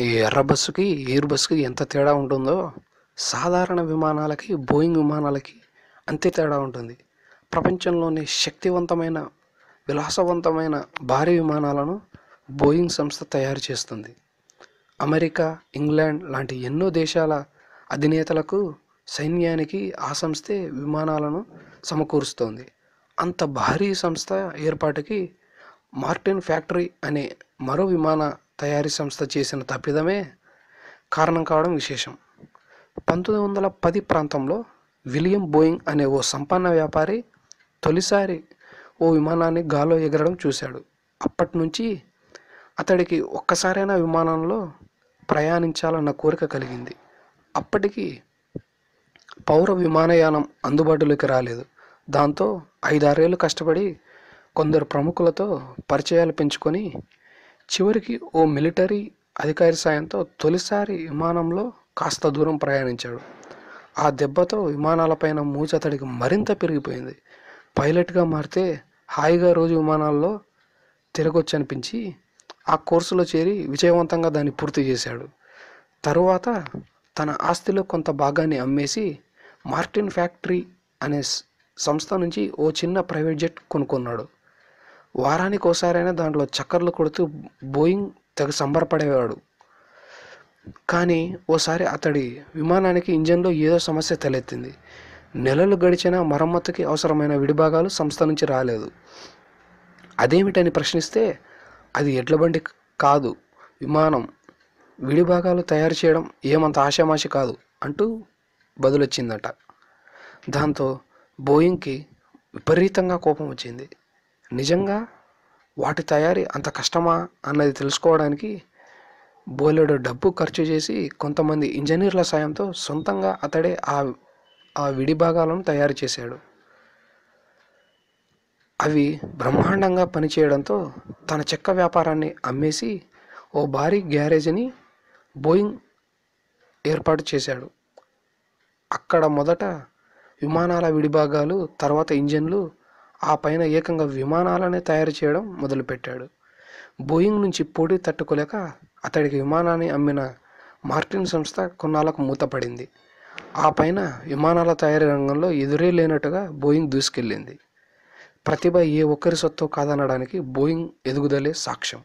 ఈ ఎర్ర బస్సుకి ఎయిర్ బస్సుకి ఎంత తేడా ఉంటుందో సాధారణ విమానాలకి బోయింగ్ విమానాలకి అంతే తేడా ఉంటుంది. ప్రపంచంలోని శక్తివంతమైన విలాసవంతమైన భారీ విమానాలను బోయింగ్ సంస్థ తయారు చేస్తుంది. అమెరికా ఇంగ్లాండ్ లాంటి ఎన్నో దేశాల అధినేతలకు సైన్యానికి ఆ సంస్థే విమానాలను సమకూరుస్తోంది. అంత భారీ సంస్థ ఏర్పాటుకి మార్టిన్ ఫ్యాక్టరీ అనే మరో విమాన తయారీ సంస్థ చేసిన తప్పిదమే కారణం కావడం విశేషం. పంతొమ్మిది వందల పది ప్రాంతంలో విలియం బోయింగ్ అనే ఓ సంపన్న వ్యాపారి తొలిసారి ఓ విమానాన్ని గాలో ఎగరడం చూశాడు. అప్పటి నుంచి అతడికి ఒక్కసారైనా విమానంలో ప్రయాణించాలన్న కోరిక కలిగింది. అప్పటికి పౌర విమానయానం అందుబాటులోకి రాలేదు. దాంతో ఐదారేళ్ళు కష్టపడి కొందరు ప్రముఖులతో పరిచయాలు పెంచుకొని చివరికి ఓ మిలిటరీ అధికారి సాయంతో తొలిసారి విమానంలో కాస్త దూరం ప్రయాణించాడు. ఆ దెబ్బతో విమానాలపైన మూజ అతడికి మరింత పెరిగిపోయింది. పైలట్గా మారితే హాయిగా రోజు విమానాల్లో తిరగొచ్చు అనిపించి ఆ కోర్సులో చేరి విజయవంతంగా దాన్ని పూర్తి చేశాడు. తరువాత తన ఆస్తిలో కొంత భాగాన్ని అమ్మేసి మార్టిన్ ఫ్యాక్టరీ అనే సంస్థ నుంచి ఓ చిన్న ప్రైవేట్ జెట్ కొనుక్కున్నాడు. వారానికి ఒకసారైనా దాంట్లో చక్కర్లు కొడుతూ బోయింగ్ తెగ సంబరపడేవాడు. కానీ ఓసారి అతడి విమానానికి ఇంజన్లో ఏదో సమస్య తలెత్తింది. నెలలు గడిచినా మరమ్మతుకి అవసరమైన విడిభాగాలు సంస్థ నుంచి రాలేదు. అదేమిటని ప్రశ్నిస్తే అది ఎడ్ల బండి కాదు. విమానం విడిభాగాలు తయారు చేయడం ఏమంత ఆషామాషి కాదు అంటూ బదులొచ్చిందట. దాంతో బోయింగ్కి విపరీతంగా కోపం వచ్చింది నిజంగా వాటి తయారీ అంత కష్టమా అన్నది తెలుసుకోవడానికి బోలెడు డబ్బు ఖర్చు చేసి కొంతమంది ఇంజనీర్ల సాయంతో సొంతంగా అతడే ఆ ఆ విడిభాగాలను తయారు చేశాడు. అవి బ్రహ్మాండంగా పనిచేయడంతో తన చెక్క వ్యాపారాన్ని అమ్మేసి ఓ భారీ గ్యారేజ్ని బోయింగ్ ఏర్పాటు చేశాడు. అక్కడ మొదట విమానాల విడిభాగాలు తర్వాత ఇంజన్లు ఆ పైన ఏకంగా విమానాలనే తయారు చేయడం మొదలుపెట్టాడు. బోయింగ్ నుంచి పోటీ తట్టుకోలేక అతడికి విమానాన్ని అమ్మిన మార్టిన్ సంస్థ కొన్నాళ్ళకు మూతపడింది. ఆ పైన విమానాల తయారీ రంగంలో ఎదురే లేనట్టుగా బోయింగ్ దూసుకెళ్ళింది. ప్రతిభ ఏ ఒక్కరి సొత్తు కాదనడానికి బోయింగ్ ఎదుగుదలే సాక్ష్యం.